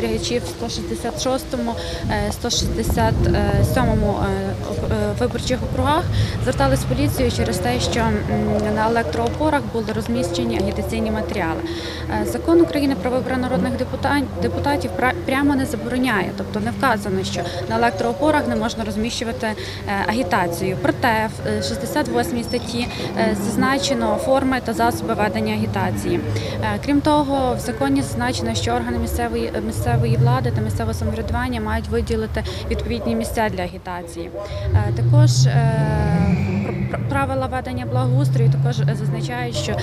спостерігачів в 166-му, е, 167-му е, ок- е, виборчих округах звертались в поліцію через те, що на електроопорах були розміщені агітаційні матеріали. Е, Закон України про вибори народних депутатів прямо не забороняє, тобто не вказано, що на електроопорах не можна розміщувати е, агітацію. Проте в е, 68 статті е, зазначено форми та засоби ведення агітації. Е, Крім того, в законі зазначено, що органи місцевої місцевої влади та місцевого самоврядування мають виділити відповідні місця для агітації. Е, Також е, пр- пр- правила ведення благоустрою також е, зазначають, що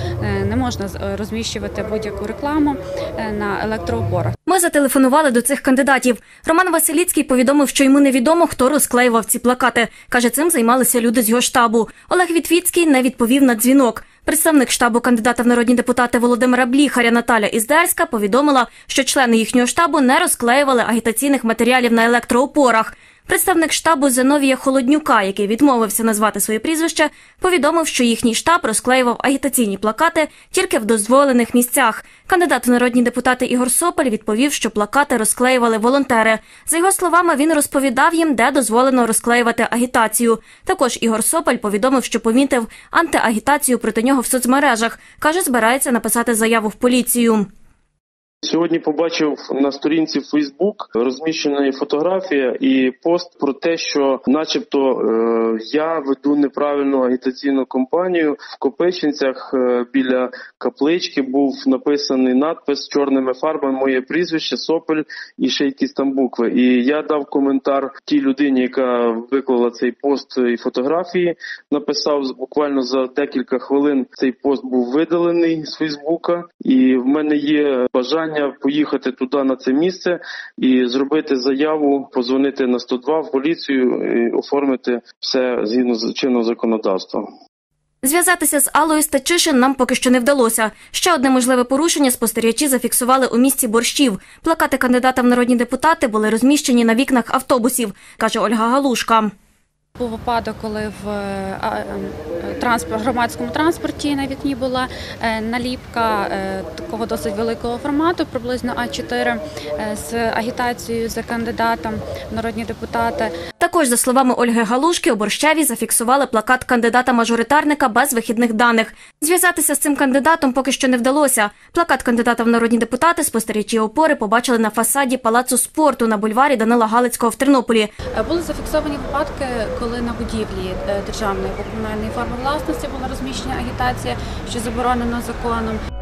не можна розміщувати будь-яку рекламу на електроопорах. Ми зателефонували до цих кандидатів. Роман Василіцький повідомив, що йому невідомо, хто розклеював ці плакати. Каже, цим займалися люди з його штабу. Олег Вітвіцький не відповів на дзвінок. Представник штабу кандидата в народні депутати Володимира Бліхаря Наталя Іздерська повідомила, що члени їхнього штабу не розклеювали агітаційних матеріалів на електроопорах. Представник штабу Зиновія Холоднюка, який відмовився назвати своє прізвище, повідомив, що їхній штаб розклеював агітаційні плакати тільки в дозволених місцях. Кандидат в народні депутати Ігор Сопель відповів, що плакати розклеювали волонтери. За його словами, він розповідав їм, де дозволено розклеювати агітацію. Також Ігор Сопель повідомив, що помітив антиагітацію проти нього в соцмережах. каже, збирається написати заяву в поліцію. Сьогодні побачив на сторінці Facebook розміщена фотографія і пост про те, що, начебто, е, я веду неправильну агітаційну кампанію в Копичинцях е, біля каплички був написаний надпис чорними фарбами моє прізвище, Сопель і ще якісь там букви. І я дав коментар тій людині, яка виклала цей пост і фотографії. Написав буквально за декілька хвилин цей пост був видалений з Фейсбука, і в мене є бажання поїхати туди на це місце і зробити заяву, позвонити на 102 в поліцію, і оформити все згідно з чинного законодавства. Зв'язатися з Аллою Стачишин нам поки що не вдалося. Ще одне можливе порушення спостерігачі зафіксували у місті борщів. Плакати кандидата в народні депутати були розміщені на вікнах автобусів, каже Ольга Галушка. Був випадок, коли в е, е, транспорт, громадському транспорті на вікні була е, наліпка такого досить великого формату, приблизно А4, е, з агітацією за кандидатом в народні депутати. Також, за словами Ольги Галушки, у Борщеві зафіксували плакат кандидата-мажоритарника без вихідних даних. Зв'язатися з цим кандидатом поки що не вдалося. Плакат кандидата в народні депутати спостерігачі опори побачили на фасаді палацу спорту на бульварі Данила Галицького в Тернополі. Були зафіксовані випадки, коли на будівлі е, державної або комунальної форми власності була розміщена агітація, що заборонено законом.